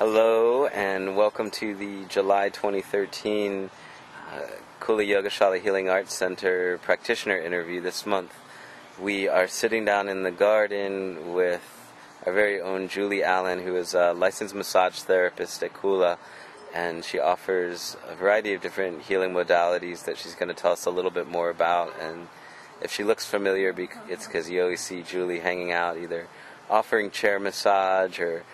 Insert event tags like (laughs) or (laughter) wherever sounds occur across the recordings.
Hello, and welcome to the July 2013 uh, Kula Yoga Shala Healing Arts Center practitioner interview this month. We are sitting down in the garden with our very own Julie Allen, who is a licensed massage therapist at Kula, and she offers a variety of different healing modalities that she's going to tell us a little bit more about. And if she looks familiar, it's because you always see Julie hanging out, either offering chair massage or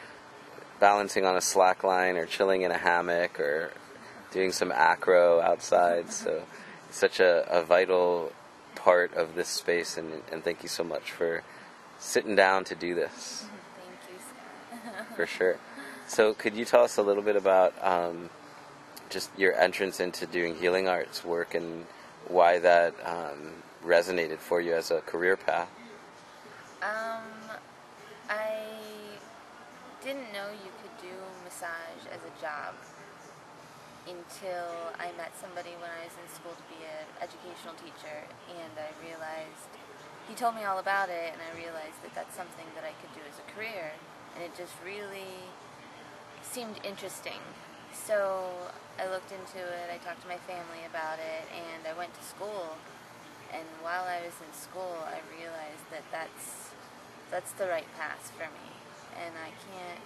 balancing on a slack line or chilling in a hammock or doing some acro outside. So it's such a, a vital part of this space, and, and thank you so much for sitting down to do this. (laughs) Thank you, Scott. for sure. So, could you tell us a little bit about um, just your entrance into doing healing arts work and why that um, resonated for you as a career path? Um, didn't know you could do massage as a job until I met somebody when I was in school to be an educational teacher, and I realized he told me all about it, and I realized that that's something that I could do as a career, and it just really seemed interesting. So I looked into it, I talked to my family about it, and I went to school. And while I was in school, I realized that that's that's the right path for me, and I can't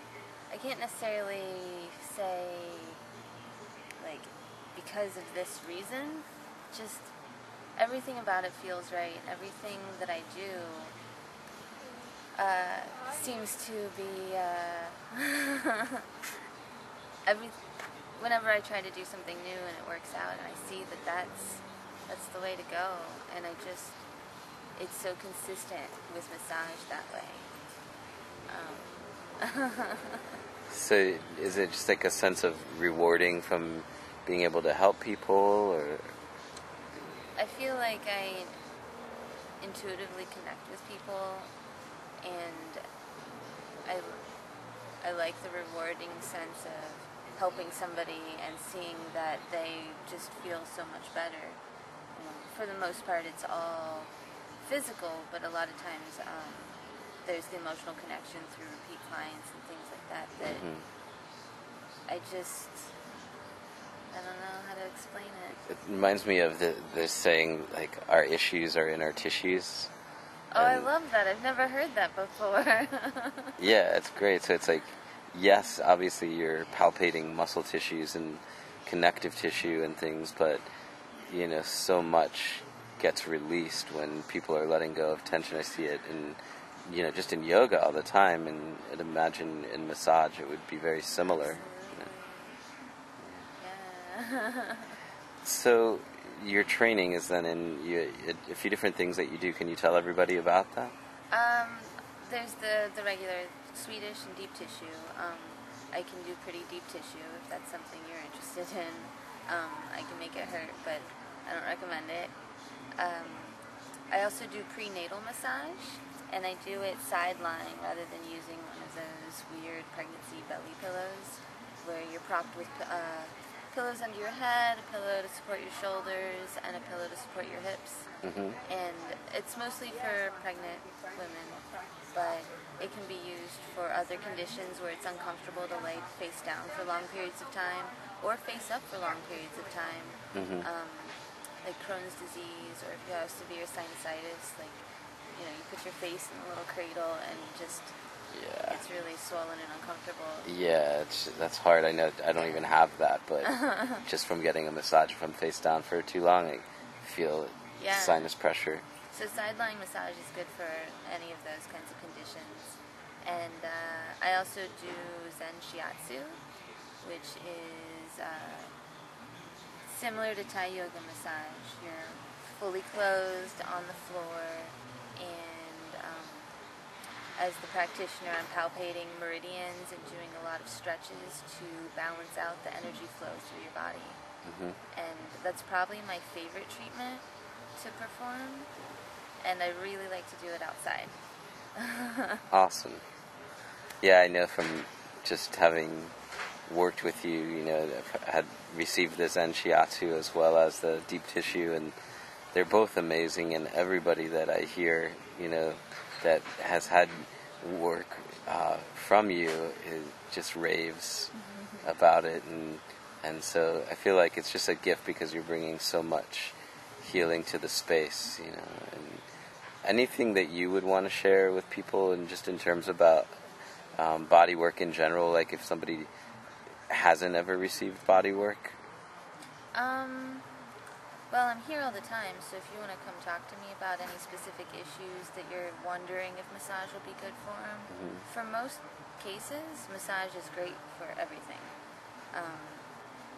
I can't necessarily say like because of this reason. Just everything about it feels right. Everything that I do uh, seems to be uh, (laughs) every. Whenever I try to do something new and it works out, and I see that that's that's the way to go, and I just it's so consistent with massage that way. Um, (laughs) so, is it just like a sense of rewarding from being able to help people, or? I feel like I intuitively connect with people, and I, I like the rewarding sense of helping somebody and seeing that they just feel so much better. Um, for the most part, it's all physical, but a lot of times um, there's the emotional connection through repeat clients and things like that that Mhm. I just I don't know how to explain it. It reminds me of the, the saying, like, our issues are in our tissues. Oh, I love that. I've never heard that before. (laughs) Yeah, it's great. So it's like, yes, obviously you're palpating muscle tissues and connective tissue and things, but you know, so much gets released when people are letting go of tension. I see it in, you know, just in yoga all the time, and I'd imagine in massage it would be very similar. yeah. So your training is then in you, a few different things that you do. Can you tell everybody about that? um, there's the, the regular Swedish and deep tissue. Um, I can do pretty deep tissue if that's something you're interested in. Um, I can make it hurt, but I don't recommend it. Um, I also do prenatal massage, and I do it side lying rather than using one of those weird pregnancy belly pillows where you're propped with uh, pillows under your head, a pillow to support your shoulders, and a pillow to support your hips. hmm And it's mostly for pregnant women, but it can be used for other conditions where it's uncomfortable to lay face down for long periods of time or face up for long periods of time. hmm Um, like Crohn's disease, or if you have severe sinusitis, like you know, you put your face in a little cradle and just Yeah. it's really swollen and uncomfortable. Yeah, it's, that's hard. I know I don't even have that, but (laughs) just from getting a massage from face down for too long, I feel Yeah. sinus pressure. So side-lying massage is good for any of those kinds of conditions. And uh, I also do Zen Shiatsu, which is uh, similar to Thai yoga massage. You're fully closed on the floor, and um, as the practitioner, I'm palpating meridians and doing a lot of stretches to balance out the energy flow through your body. hmm And that's probably my favorite treatment to perform, and I really like to do it outside. (laughs) Awesome. Yeah, I know from just having worked with you, you know, I've had received the Zen Shiatsu as well as the deep tissue, and they're both amazing. And everybody that I hear, you know, that has had work uh, from you just raves about it and and so I feel like it's just a gift because you're bringing so much healing to the space you know and anything that you would want to share with people and just in terms about um, body work in general like if somebody hasn't ever received body work Um, well, I'm here all the time, so if you want to come talk to me about any specific issues that you're wondering if massage will be good for them, Mhm. for most cases, massage is great for everything. Um,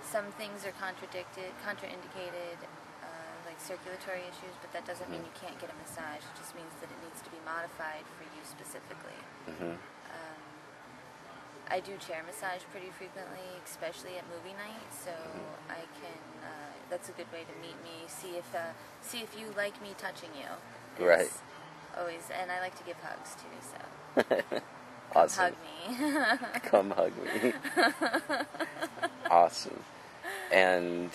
some things are contradicted, contraindicated, uh, like circulatory issues, but that doesn't mean Mhm. you can't get a massage. It just means that it needs to be modified for you specifically. hmm Um, I do chair massage pretty frequently, especially at movie night. So I can. Uh, that's a good way to meet me. See if uh, see if you like me touching you. is Right. Always, and I like to give hugs too. So (laughs) awesome hug me. (laughs) come hug me awesome and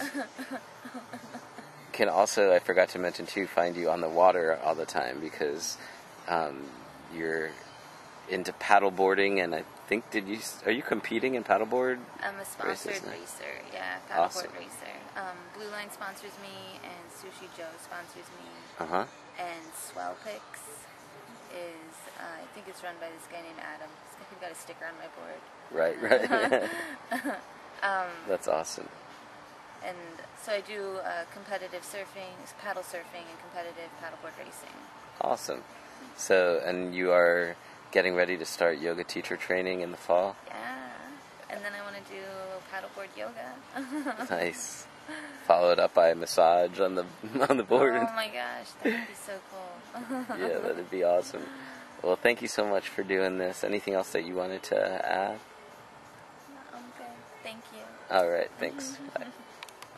can also i forgot to mention too find you on the water all the time because um, you're into paddleboarding, and i think did you are you competing in paddleboard I'm a sponsored Races, racer. Yeah, paddleboard Awesome. racer. Um, Blue Line sponsors me, and Sushi Jo sponsors me. uh-huh And Swell Picks is, uh, I think it's run by this guy named Adam. Who got a sticker on my board. right (laughs) right (laughs) Um, that's awesome and so I do uh, competitive surfing, paddle surfing, and competitive paddleboard racing. awesome so and you are getting ready to start yoga teacher training in the fall Yeah. And then I want to do paddleboard yoga. (laughs) nice followed up by a massage on the (laughs) on the board oh my gosh, that would be so cool. (laughs) yeah, that'd be awesome. Well, thank you so much for doing this. Anything else that you wanted to add? I'm good. Thank you. All right, thanks. Bye.